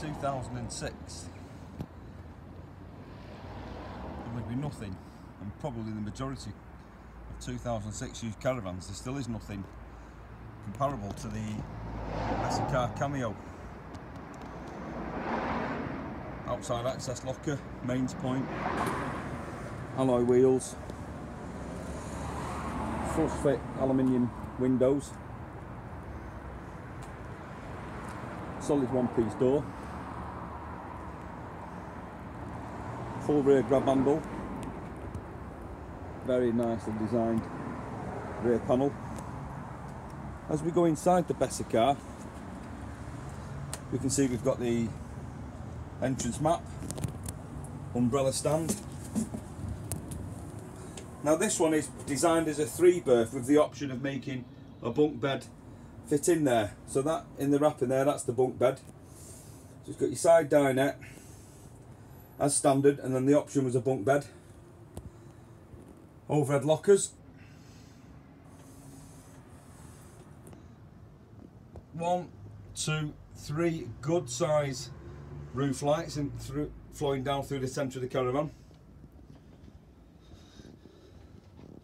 in 2006 there would be nothing and probably the majority of 2006 used caravans there still is nothing comparable to the Bessacarr Cameo. Outside access locker mains point alloy wheels full fit aluminium windows solid one piece door full rear grab handle very nicely designed rear panel as we go inside the Bessacarr we can see we've got the entrance map umbrella stand now this one is designed as a three berth with the option of making a bunk bed fit in there. So that in the wrap in there, that's the bunk bed. So it's got your side dinette as standard and then the option was a bunk bed. Overhead lockers. One, two, three good size roof lights in through flowing down through the centre of the caravan.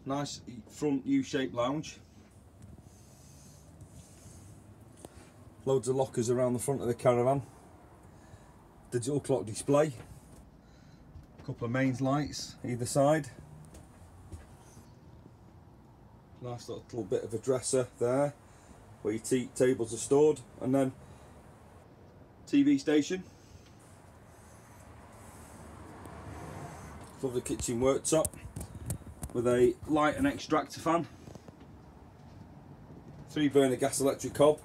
Nice front U-shaped lounge. Loads of lockers around the front of the caravan. Digital clock display. Couple of mains lights either side. Nice little bit of a dresser there where your tea tables are stored and then TV station. Lovely kitchen worktop with a light and extractor fan. Three burner gas electric hob,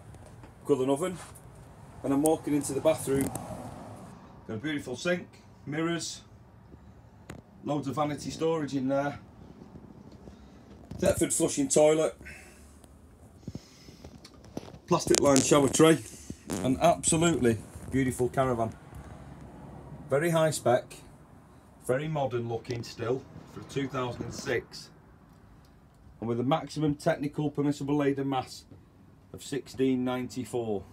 and oven. And I'm walking into the bathroom. Got a beautiful sink, mirrors, loads of vanity storage in there. Thetford flushing toilet, plastic lined shower tray, an absolutely beautiful caravan. Very high spec, very modern looking still for 2006 and with a maximum technical permissible laden mass of 1694